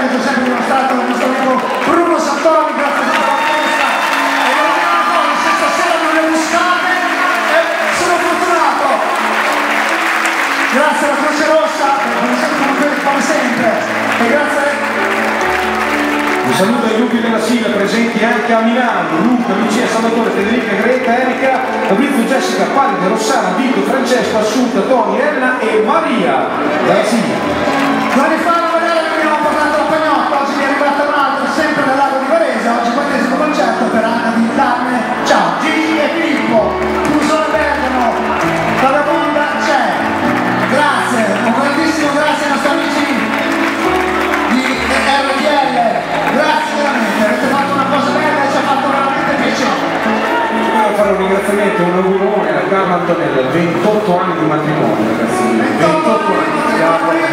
che c'è sempre dimostrato il nostro amico Bruno Santoni, grazie a tutta la festa. E devo dire una cosa, se stasera non le buscate, eh, sono fortunato. Grazie alla Croce Rossa, come sempre. E grazie Un saluto ai gruppi della Sila presenti anche a Milano, Luca, Lucia, Salvatore, Federica, Greta, Erika, Fabrizio, Jessica, Palide, Rossana, Vito, Francesco, Assunta, Toni, Elena e Maria. Quale fa Antonella, 28 anni di matrimonio, ragazzi. 28 anni.